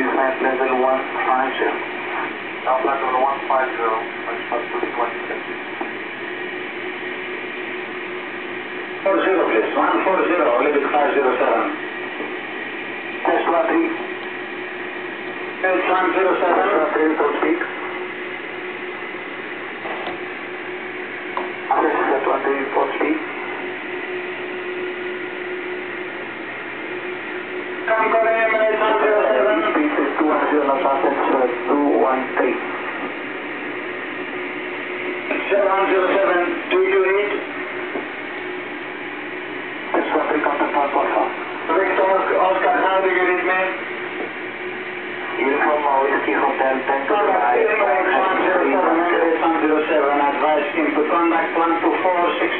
to flight level 150. Now flight 150, response to request. 40 please, 140, Olympic 507. Test 1 3. Test 107. 3 is 210 knots, assets uh, 213. 107, 228. Test 1 3 contact 145. Victor Oscar, how do you read me? Uniform uh, Whiskey Hotel 10 to Contact the 107, Emirates 107, advise him to contact 124625, 124625.